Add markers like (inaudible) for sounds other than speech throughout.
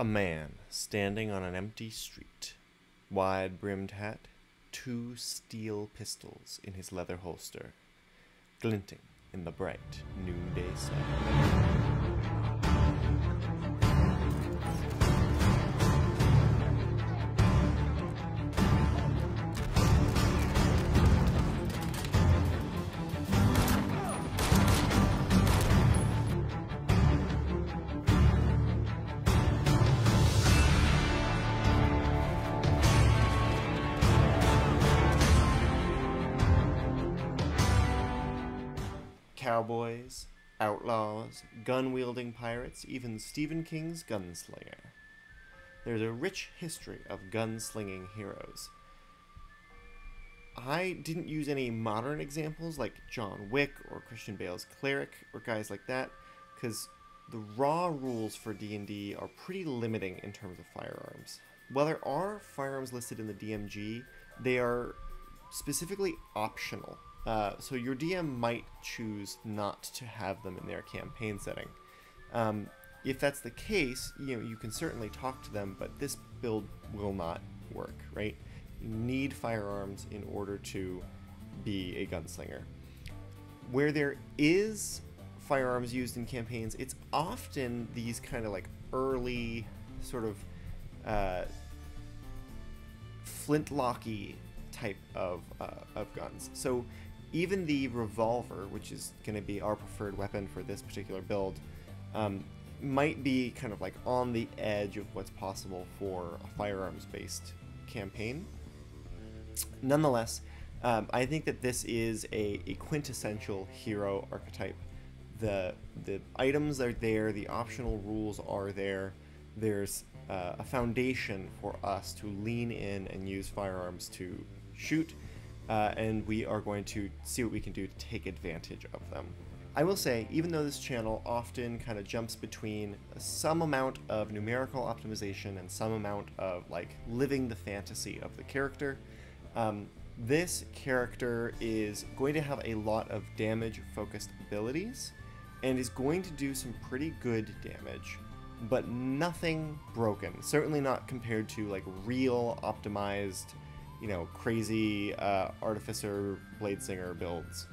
A man standing on an empty street, wide brimmed hat, two steel pistols in his leather holster, glinting in the bright noonday sun. Outlaws, gun wielding pirates, even Stephen King's Gunslinger. There's a rich history of gunslinging heroes. I didn't use any modern examples like John Wick or Christian Bale's Cleric or guys like that, because the raw rules for D&D are pretty limiting in terms of firearms. While there are firearms listed in the DMG, they are specifically optional. Uh, so your DM might choose not to have them in their campaign setting. Um, if that's the case, you know you can certainly talk to them, but this build will not work, right? You need firearms in order to be a gunslinger. Where there is firearms used in campaigns, it's often these kind of like early sort of uh, flintlocky type of, uh, of guns. So even the revolver, which is going to be our preferred weapon for this particular build, um, might be kind of like on the edge of what's possible for a firearms-based campaign. Nonetheless, um, I think that this is a, a, quintessential hero archetype. The the items are there, the optional rules are there. There's uh, a foundation for us to lean in and use firearms to shoot uh, and we are going to see what we can do to take advantage of them. I will say, even though this channel often kind of jumps between some amount of numerical optimization and some amount of like living the fantasy of the character, um, this character is going to have a lot of damage focused abilities and is going to do some pretty good damage, but nothing broken. Certainly not compared to like real optimized you know, crazy uh, Artificer Bladesinger builds.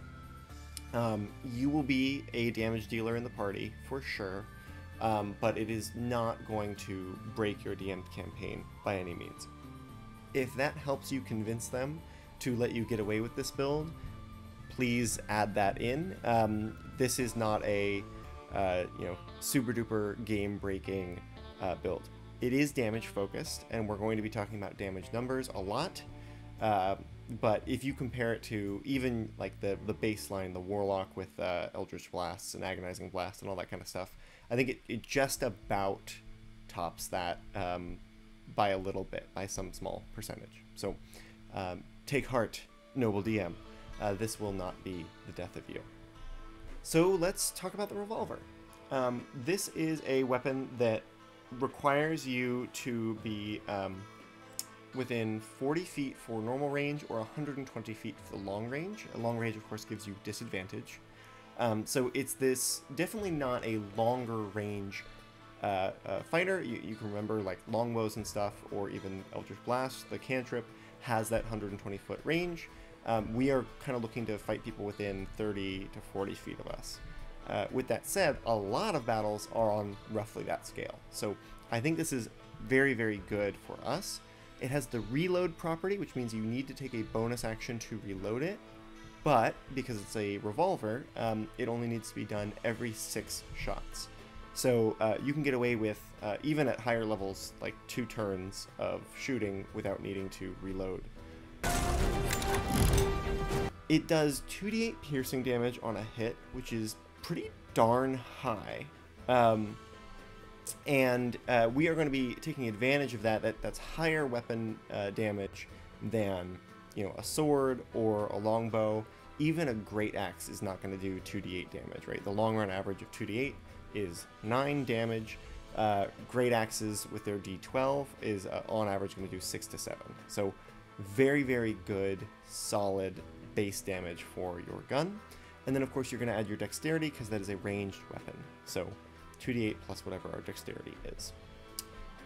Um, you will be a damage dealer in the party, for sure, um, but it is not going to break your DM campaign by any means. If that helps you convince them to let you get away with this build, please add that in. Um, this is not a uh, you know super duper game breaking uh, build. It is damage focused, and we're going to be talking about damage numbers a lot. Uh, but if you compare it to even like the the baseline, the Warlock with uh, Eldritch Blasts and Agonizing Blast and all that kind of stuff, I think it, it just about tops that um, by a little bit, by some small percentage. So um, take heart, noble DM. Uh, this will not be the death of you. So let's talk about the revolver. Um, this is a weapon that requires you to be um, within 40 feet for normal range or 120 feet for the long range. A long range, of course, gives you disadvantage. Um, so it's this definitely not a longer range uh, uh, fighter. You, you, can remember like longbows and stuff, or even Eldritch Blast, the cantrip, has that 120 foot range. Um, we are kind of looking to fight people within 30 to 40 feet of us. Uh, with that said, a lot of battles are on roughly that scale. So I think this is very, very good for us. It has the reload property, which means you need to take a bonus action to reload it. But because it's a revolver, um, it only needs to be done every six shots. So uh, you can get away with, uh, even at higher levels, like two turns of shooting without needing to reload. It does 2d8 piercing damage on a hit, which is pretty darn high. Um, and uh, we are going to be taking advantage of that. that that's higher weapon uh, damage than you know a sword or a longbow. Even a great axe is not going to do 2d8 damage, right? The long run average of 2d8 is 9 damage. Uh, great axes with their d12 is uh, on average going to do 6 to 7. So very, very good, solid base damage for your gun. And then of course you're going to add your dexterity because that is a ranged weapon. So 2d8 plus whatever our dexterity is.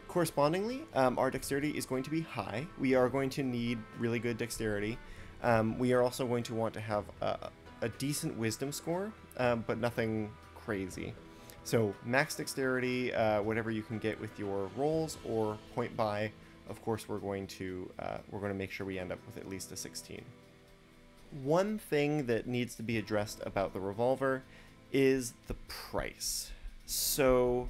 Correspondingly, um, our dexterity is going to be high. We are going to need really good dexterity. Um, we are also going to want to have a, a decent wisdom score, um, but nothing crazy. So max dexterity, uh, whatever you can get with your rolls, or point buy. Of course, we're going to uh, we're going to make sure we end up with at least a 16. One thing that needs to be addressed about the revolver is the price. So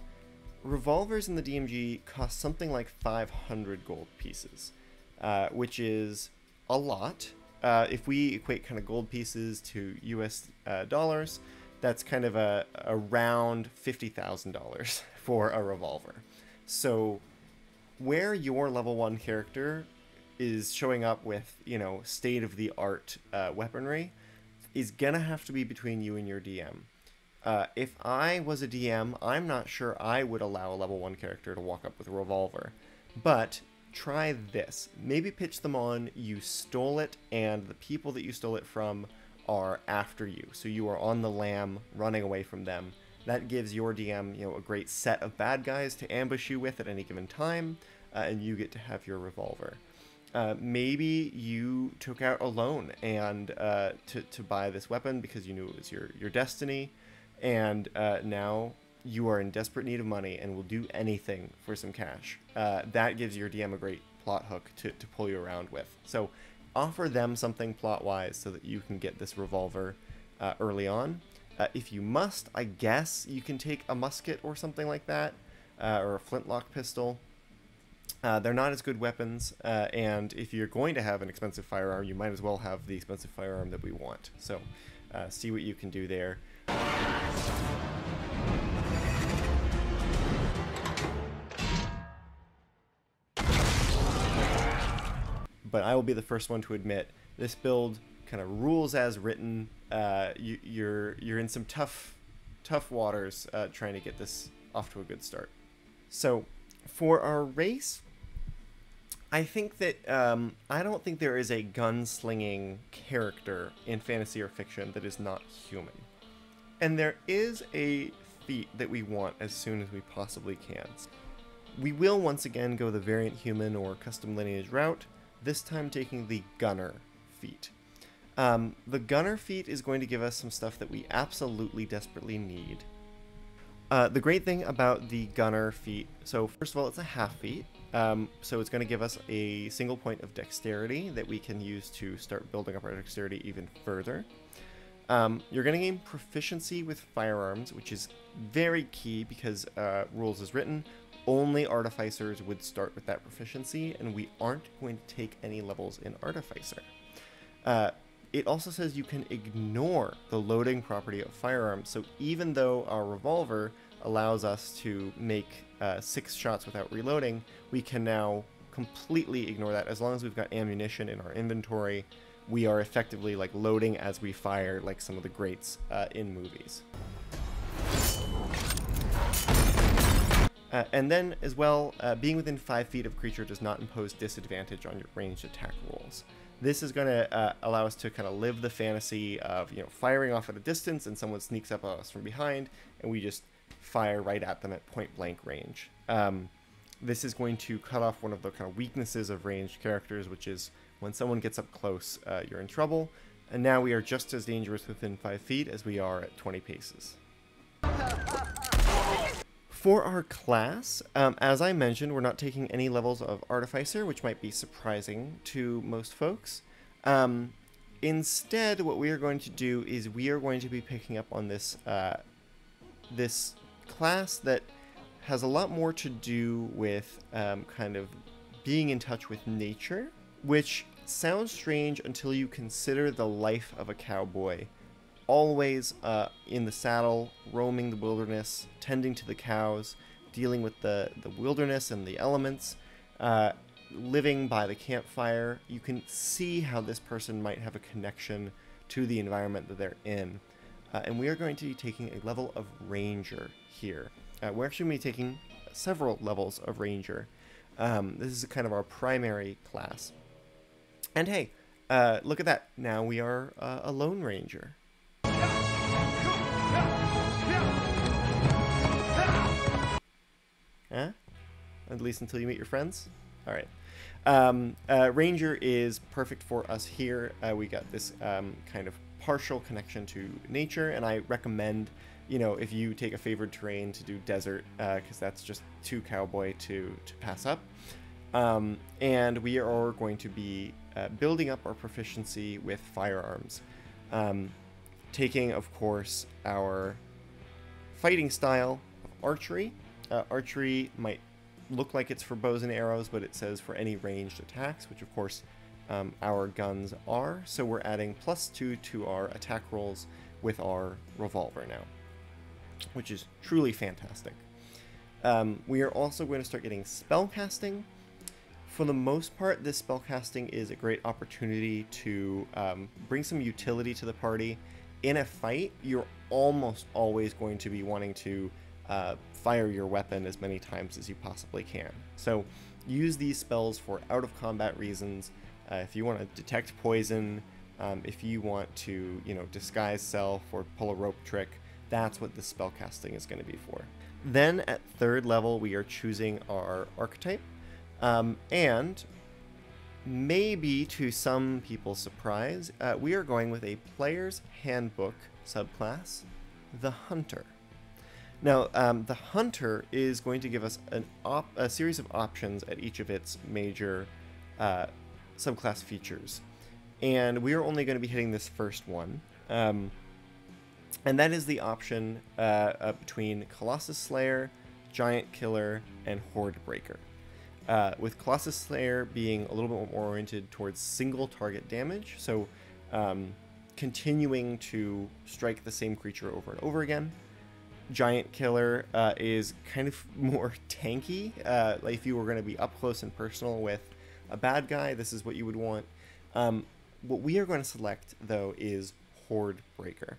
revolvers in the DMG cost something like 500 gold pieces, uh, which is a lot. Uh, if we equate kind of gold pieces to US uh, dollars, that's kind of a around $50,000 (laughs) for a revolver. So where your level 1 character is showing up with, you know, state of the art uh, weaponry is to have to be between you and your DM. Uh, if I was a DM, I'm not sure I would allow a level 1 character to walk up with a revolver. But try this. Maybe pitch them on you stole it and the people that you stole it from are after you. So you are on the lam running away from them. That gives your DM, you know, a great set of bad guys to ambush you with at any given time, uh, and you get to have your revolver. Uh, maybe you took out a loan and uh, to, to buy this weapon because you knew it was your, your destiny and uh, now you are in desperate need of money and will do anything for some cash. Uh, that gives your DM a great plot hook to, to pull you around with. So offer them something plot wise so that you can get this revolver uh, early on. Uh, if you must, I guess you can take a musket or something like that, uh, or a flintlock pistol. Uh, they're not as good weapons, and if you're going to have an expensive firearm, you might as well have the expensive firearm that we want. So see what you can do there. But I will be the first one to admit this build kind of rules as written. Uh, you, are you're, you're in some tough tough waters uh, trying to get this off to a good start. So for our race, I think that um, I don't think there is a gunslinging character in fantasy or fiction that is not human. And there is a feat that we want as soon as we possibly can. We will once again go the variant human or custom lineage route, this time taking the gunner feat. Um, the gunner feat is going to give us some stuff that we absolutely desperately need. Uh, the great thing about the gunner feat, so first of all, it's a half feat, um, so it's going to give us a single point of dexterity that we can use to start building up our dexterity even further. Um, you're going to gain proficiency with firearms, which is very key because uh, rules is written. Only artificers would start with that proficiency, and we aren't going to take any levels in artificer. Uh, it also says you can ignore the loading property of firearms. So even though our revolver allows us to make uh, six shots without reloading, we can now completely ignore that as long as we've got ammunition in our inventory we are effectively like loading as we fire like some of the greats uh, in movies. Uh, and then, as well, uh, being within 5 feet of creature does not impose disadvantage on your ranged attack rolls. This is going to uh, allow us to kind of live the fantasy of, you know, firing off at a distance and someone sneaks up on us from behind and we just fire right at them at point blank range. Um, this is going to cut off one of the kind of weaknesses of ranged characters, which is when someone gets up close, uh, you're in trouble. And now we are just as dangerous within 5 feet as we are at 20 paces. (laughs) For our class, um, as I mentioned, we're not taking any levels of Artificer, which might be surprising to most folks. Um, instead, what we are going to do is we are going to be picking up on this, uh, this class that has a lot more to do with um, kind of being in touch with nature which sounds strange until you consider the life of a cowboy. Always uh, in the saddle, roaming the wilderness, tending to the cows, dealing with the, the wilderness and the elements, uh, living by the campfire. You can see how this person might have a connection to the environment that they're in. Uh, and we are going to be taking a level of Ranger here. Uh, we're actually going to be taking several levels of Ranger. Um, this is kind of our primary class. And hey, uh, look at that. Now we are uh, a Lone Ranger. Huh? at least until you meet your friends. All right. Um, uh, Ranger is perfect for us here. Uh, we got this um, kind of partial connection to nature, and I recommend, you know, if you take a favored terrain to do desert, because uh, that's just too cowboy to to pass up. Um, and we are going to be uh, building up our proficiency with firearms, um, taking, of course, our fighting style of archery. Uh, archery might look like it's for bows and arrows, but it says for any ranged attacks, which of course um, our guns are. So we're adding plus two to our attack rolls with our revolver now, which is truly fantastic. Um, we are also going to start getting spell casting. For the most part, this spellcasting is a great opportunity to um, bring some utility to the party. In a fight, you're almost always going to be wanting to uh, fire your weapon as many times as you possibly can. So use these spells for out of combat reasons. Uh, if you want to detect poison, um, if you want to, you know, disguise self or pull a rope trick, that's what the spell casting is going to be for. Then at third level, we are choosing our archetype. Um, and maybe to some people's surprise, uh, we are going with a player's handbook subclass, the Hunter. Now, um, the Hunter is going to give us a series of options at each of its major uh, subclass features. And we are only going to be hitting this first one. Um, and that is the option uh, uh, between Colossus Slayer, Giant Killer, and Horde Breaker. Uh, with Colossus Slayer being a little bit more oriented towards single target damage, so um, continuing to strike the same creature over and over again giant killer uh, is kind of (laughs) more tanky. Uh, like if you were going to be up close and personal with a bad guy, this is what you would want. Um, what we are going to select though is Horde Breaker.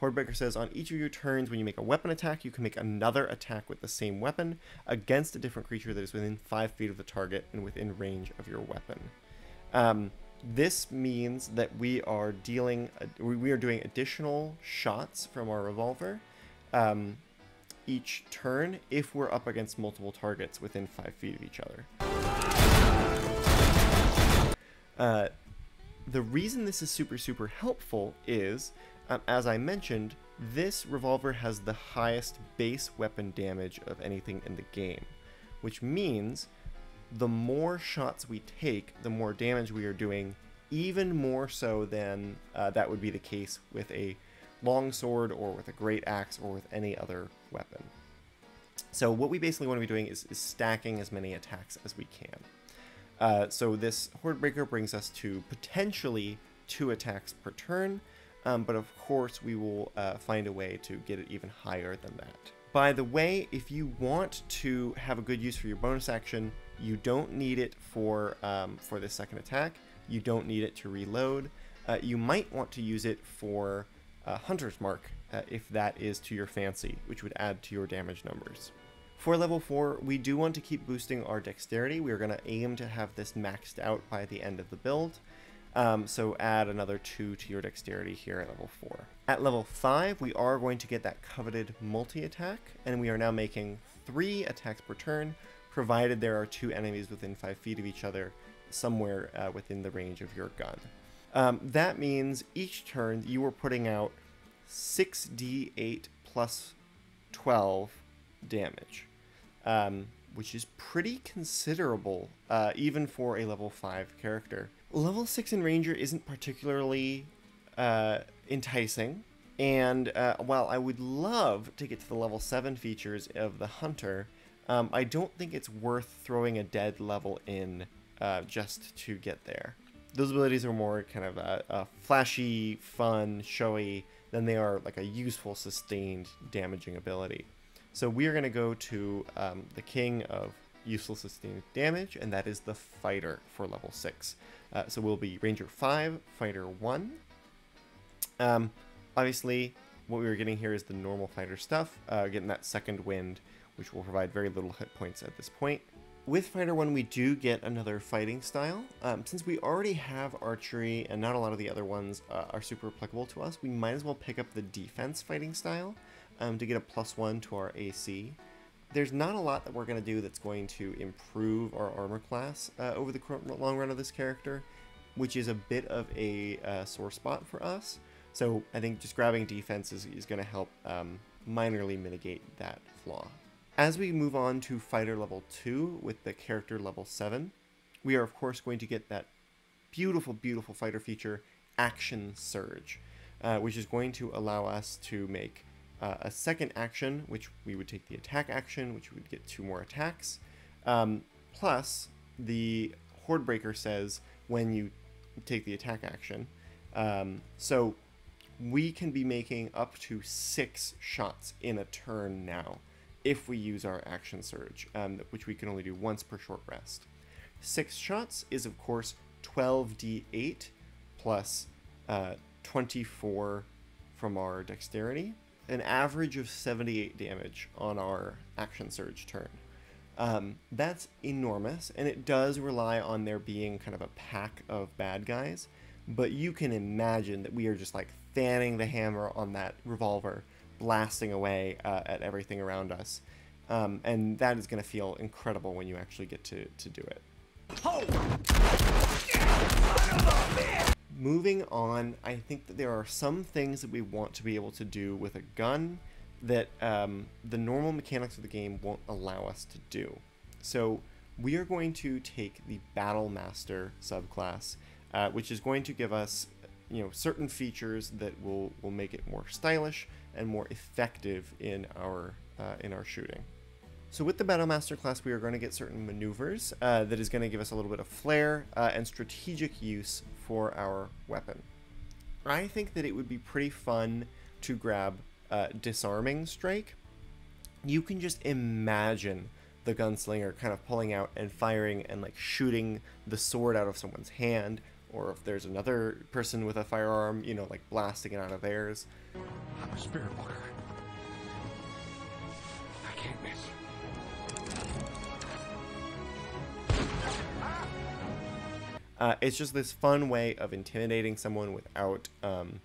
Horde Breaker says on each of your turns, when you make a weapon attack, you can make another attack with the same weapon against a different creature that is within five feet of the target and within range of your weapon. Um, this means that we are dealing, we are doing additional shots from our revolver um, each turn if we're up against multiple targets within five feet of each other. Uh, the reason this is super, super helpful is, um, as I mentioned, this revolver has the highest base weapon damage of anything in the game, which means the more shots we take, the more damage we are doing, even more so than uh, that would be the case with a longsword or with a great axe or with any other weapon. So what we basically want to be doing is, is stacking as many attacks as we can. Uh, so this Horde Breaker brings us to potentially two attacks per turn, um, but of course we will uh, find a way to get it even higher than that. By the way, if you want to have a good use for your bonus action, you don't need it for um, for the second attack. You don't need it to reload. Uh, you might want to use it for uh, Hunter's Mark uh, if that is to your fancy, which would add to your damage numbers. For level 4, we do want to keep boosting our dexterity. We are going to aim to have this maxed out by the end of the build. Um, so add another 2 to your dexterity here at level 4. At level 5, we are going to get that coveted multi-attack, and we are now making 3 attacks per turn, provided there are 2 enemies within 5 feet of each other, somewhere uh, within the range of your gun. Um, that means each turn you are putting out 6d8 plus 12 damage, um, which is pretty considerable, uh, even for a level 5 character. Level 6 in Ranger isn't particularly uh, enticing, and uh, while I would love to get to the level 7 features of the Hunter, um, I don't think it's worth throwing a dead level in uh, just to get there those abilities are more kind of a, a flashy, fun, showy than they are like a useful, sustained, damaging ability. So we are going to go to um, the king of useful sustained damage, and that is the fighter for level 6. Uh, so we'll be Ranger 5, Fighter 1. Um, obviously, what we were getting here is the normal fighter stuff, uh, getting that second wind, which will provide very little hit points at this point with Fighter 1, we do get another fighting style. Um, since we already have archery and not a lot of the other ones uh, are super applicable to us, we might as well pick up the defense fighting style um, to get a plus one to our AC. there's not a lot that we're going to do that's going to improve our armor class uh, over the long run of this character, which is a bit of a uh, sore spot for us. So I think just grabbing defense is, is going to help um, minorly mitigate that flaw. As we move on to fighter level 2 with the character level 7, we are of course going to get that beautiful, beautiful fighter feature, Action Surge, uh, which is going to allow us to make uh, a second action, which we would take the attack action, which would get two more attacks. Um, plus, the Horde Breaker says when you take the attack action. Um, so we can be making up to six shots in a turn now if we use our action surge, um, which we can only do once per short rest. Six shots is, of course, 12d8 plus, uh, 24 from our dexterity an average of 78 damage on our action surge turn. Um, that's enormous, and it does rely on there being kind of a pack of bad guys. But you can imagine that we are just like fanning the hammer on that revolver, blasting away uh, at everything around us. Um, and that is going to feel incredible when you actually get to, to do it. Moving on, I think that there are some things that we want to be able to do with a gun that um, the normal mechanics of the game won't allow us to do. So we are going to take the Battle Master subclass, uh, which is going to give us you know certain features that will will make it more stylish and more effective in our uh, in our shooting. So with the Battle Master class, we are going to get certain maneuvers uh, that is going to give us a little bit of flair uh, and strategic use for our weapon. I think that it would be pretty fun to grab uh, Disarming Strike. You can just imagine the gunslinger kind of pulling out and firing and like shooting the sword out of someone's hand, or if there's another person with a firearm, you know, like blasting it out of theirs. I'm a spirit walker. I can't miss. Uh, it's just this fun way of intimidating someone without um,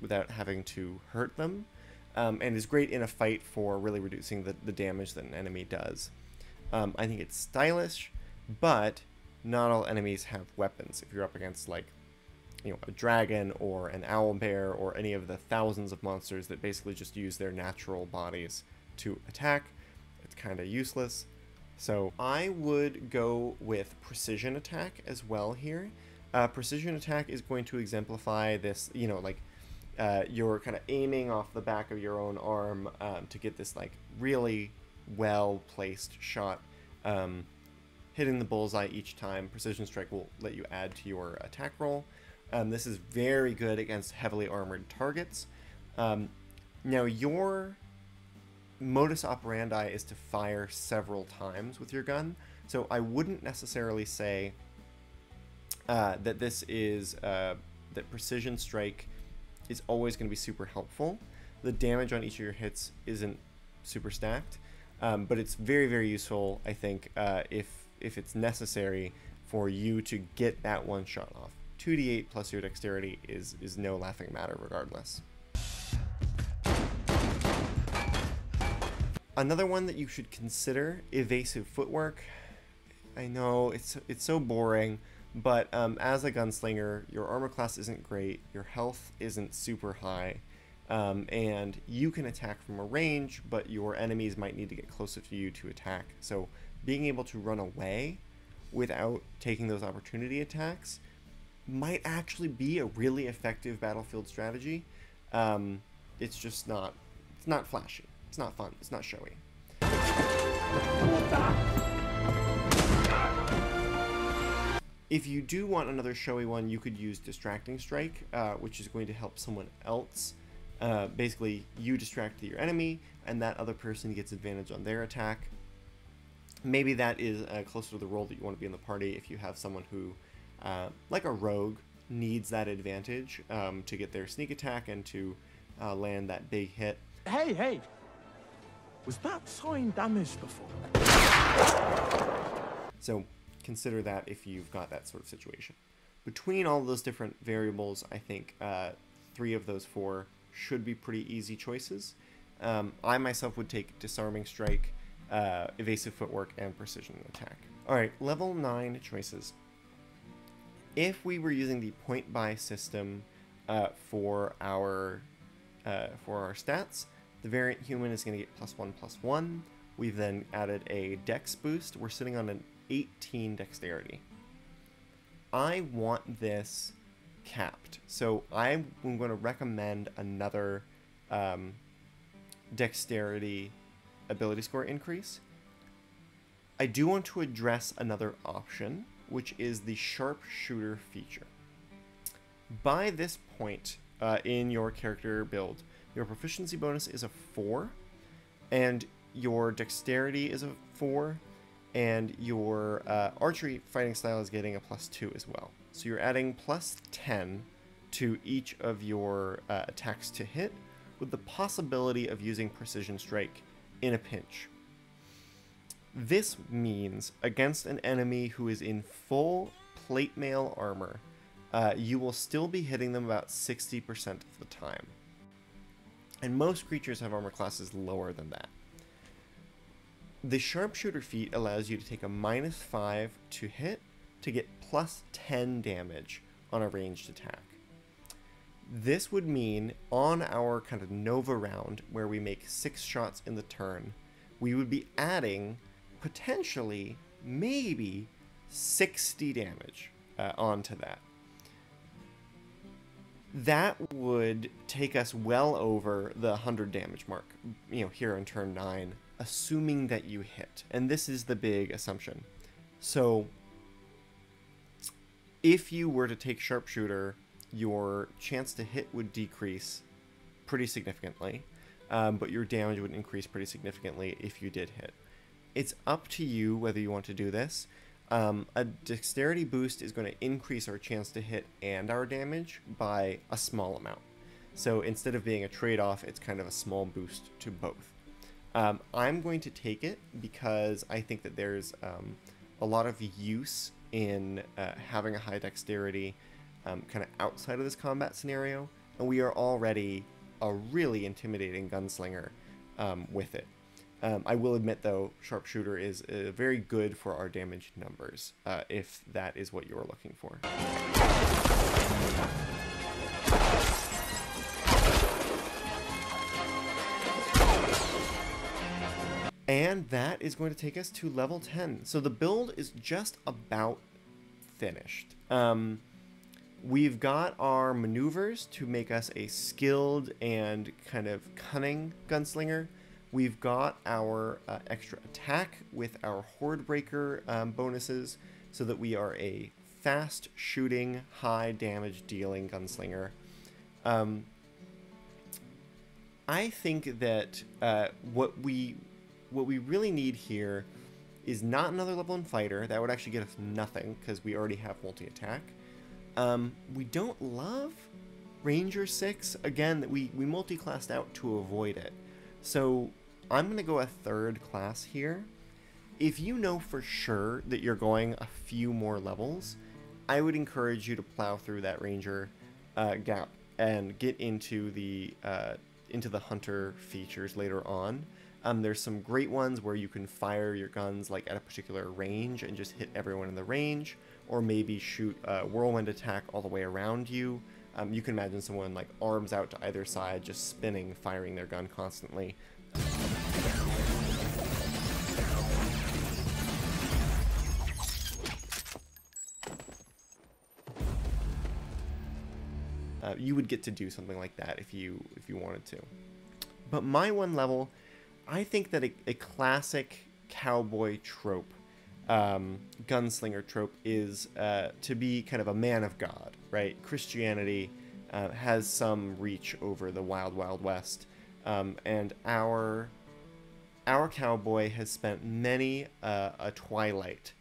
without having to hurt them, um, and is great in a fight for really reducing the, the damage that an enemy does. Um, I think it's stylish, but not all enemies have weapons. If you're up against like you know a dragon or an owl bear or any of the thousands of monsters that basically just use their natural bodies to attack, it's kind of useless. So I would go with precision attack as well here. Uh, precision attack is going to exemplify this, you know, like uh, you're kind of aiming off the back of your own arm um, to get this like really well placed shot, um, hitting the bullseye each time. Precision strike will let you add to your attack roll. Um, this is very good against heavily armored targets. Um, now your modus operandi is to fire several times with your gun. So I wouldn't necessarily say uh, that this is uh, that precision strike is always going to be super helpful. The damage on each of your hits isn't super stacked, um, but it's very very useful. I think uh, if if it's necessary for you to get that one shot off. 2d8 plus your dexterity is is no laughing matter regardless. Another one that you should consider, evasive footwork. I know it's it's so boring, but um, as a gunslinger, your armor class isn't great, your health isn't super high, um, and you can attack from a range, but your enemies might need to get closer to you to attack. So being able to run away without taking those opportunity attacks might actually be a really effective battlefield strategy. Um, it's just not it's not flashy. It's not fun. It's not showy. If you do want another showy one, you could use Distracting Strike, uh, which is going to help someone else. Uh, basically, you distract your enemy, and that other person gets advantage on their attack. Maybe that is uh, closer to the role that you want to be in the party if you have someone who, uh, like a rogue, needs that advantage um, to get their sneak attack and to uh, land that big hit. Hey, hey, was that sign damaged before? So consider that if you've got that sort of situation. Between all those different variables, I think uh, three of those four should be pretty easy choices. Um, I myself would take Disarming Strike uh, evasive footwork, and precision attack. All right, level 9 choices. If we were using the point buy system uh, for our uh, for our stats, the variant human is going to get plus 1 plus 1. We've then added a dex boost. We're sitting on an 18 dexterity. I want this capped. So I'm going to recommend another um, dexterity ability score increase. I do want to address another option, which is the sharpshooter feature. By this point uh, in your character build, your proficiency bonus is a 4, and your dexterity is a 4, and your uh, archery fighting style is getting a plus 2 as well. So you're adding plus 10 to each of your uh, attacks to hit, with the possibility of using precision strike in a pinch. This means against an enemy who is in full plate mail armor, uh, you will still be hitting them about 60% of the time. And most creatures have armor classes lower than that. The sharpshooter feat allows you to take a minus 5 to hit to get plus 10 damage on a ranged attack. This would mean on our kind of Nova round, where we make six shots in the turn, we would be adding potentially, maybe, 60 damage uh, onto that. That would take us well over the 100 damage mark, you know, here in turn 9, assuming that you hit. And this is the big assumption. So, if you were to take Sharpshooter your chance to hit would decrease pretty significantly, um, but your damage would increase pretty significantly if you did hit. It's up to you whether you want to do this. Um, a dexterity boost is going to increase our chance to hit and our damage by a small amount. So instead of being a trade off, it's kind of a small boost to both. Um, I'm going to take it because I think that there's um, a lot of use in uh, having a high dexterity um, kind of outside of this combat scenario, and we are already a really intimidating gunslinger um, with it. Um, I will admit, though, sharpshooter is uh, very good for our damage numbers, uh, if that is what you are looking for. And that is going to take us to level 10. So the build is just about finished. Um, We've got our maneuvers to make us a skilled and kind of cunning gunslinger. We've got our uh, extra attack with our Horde Breaker um, bonuses so that we are a fast shooting, high damage dealing gunslinger. Um, I think that uh, what we what we really need here is not another level one fighter. That would actually get us nothing because we already have multi attack. Um, we don't love Ranger 6. Again, we, we multi-classed out to avoid it. So I'm going to go a third class here. If you know for sure that you're going a few more levels, I would encourage you to plow through that Ranger uh, gap and get into the uh, into the Hunter features later on. Um, there's some great ones where you can fire your guns like at a particular range and just hit everyone in the range or maybe shoot a whirlwind attack all the way around you. Um, you can imagine someone like arms out to either side, just spinning, firing their gun constantly. Uh, you would get to do something like that if you if you wanted to. But my one level, I think that a, a classic cowboy trope um, gunslinger trope is uh, to be kind of a man of God, right? Christianity uh, has some reach over the wild, wild west, um, and our our cowboy has spent many uh, a twilight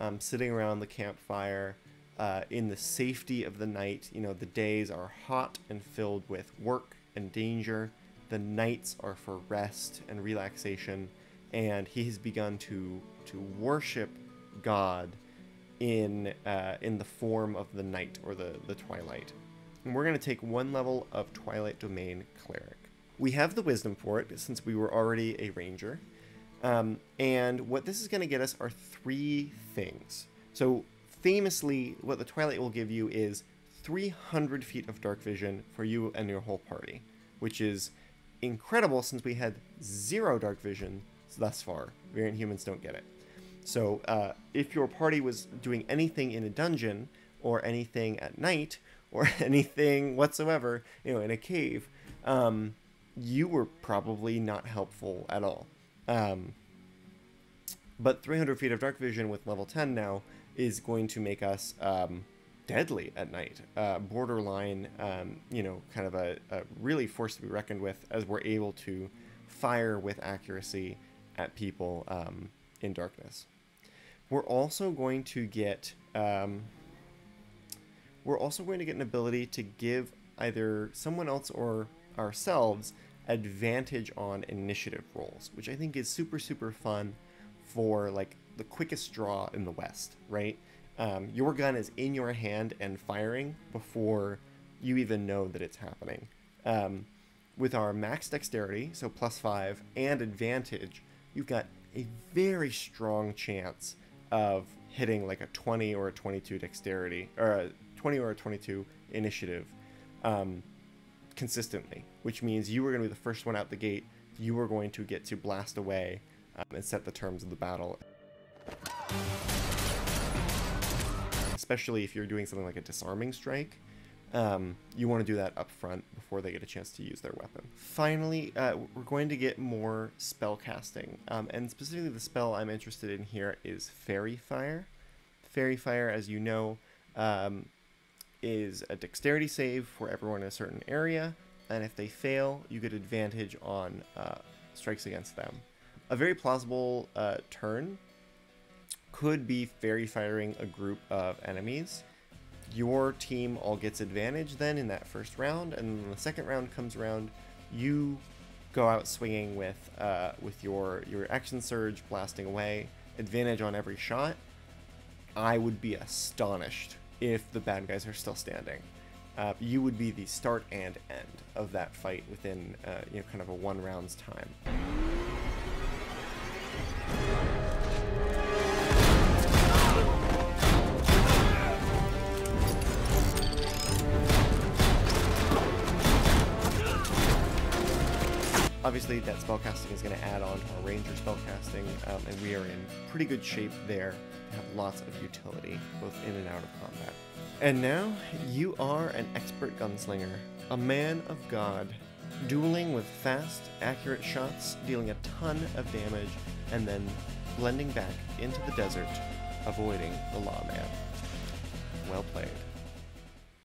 um, sitting around the campfire uh, in the safety of the night. You know, the days are hot and filled with work and danger. The nights are for rest and relaxation, and he has begun to to worship God in uh, in the form of the night or the the twilight. And we're going to take one level of Twilight Domain Cleric. We have the wisdom for it since we were already a ranger. Um, and what this is going to get us are three things. So, famously, what the Twilight will give you is 300 feet of dark vision for you and your whole party, which is incredible since we had zero dark vision thus far. Variant humans don't get it. So, uh, if your party was doing anything in a dungeon, or anything at night, or (laughs) anything whatsoever, you know, in a cave, um, you were probably not helpful at all. Um, but 300 feet of dark vision with level 10 now is going to make us um, deadly at night. Uh, borderline, um, you know, kind of a, a, really force to be reckoned with as we're able to fire with accuracy at people um, in darkness. We're also going to get. Um, we're also going to get an ability to give either someone else or ourselves advantage on initiative rolls, which I think is super super fun for like the quickest draw in the West, right? Um, your gun is in your hand and firing before you even know that it's happening. Um, with our max dexterity, so plus five, and advantage, you've got a very strong chance of hitting like a 20 or a 22 dexterity, or a 20 or a 22 initiative um, consistently, which means you are going to be the first one out the gate. You are going to get to blast away um, and set the terms of the battle. Especially if you're doing something like a disarming strike, um, you want to do that up front before they get a chance to use their weapon. Finally, uh, we're going to get more spell casting, um, and specifically the spell I'm interested in here is Faerie Fire. Faerie Fire, as you know, um, is a dexterity save for everyone in a certain area, and if they fail, you get advantage on uh, strikes against them. A very plausible uh, turn could be faerie firing a group of enemies. Your team all gets advantage then in that first round, and when the second round comes around, you go out swinging with uh, with your your action surge blasting away, advantage on every shot. I would be astonished if the bad guys are still standing. Uh, you would be the start and end of that fight within uh, you know kind of a one round's time. Obviously, that spellcasting is going to add on to our ranger spellcasting, um, and we are in pretty good shape there to have lots of utility, both in and out of combat. And now, you are an expert gunslinger, a man of God, dueling with fast, accurate shots, dealing a ton of damage, and then blending back into the desert, avoiding the lawman. Well played.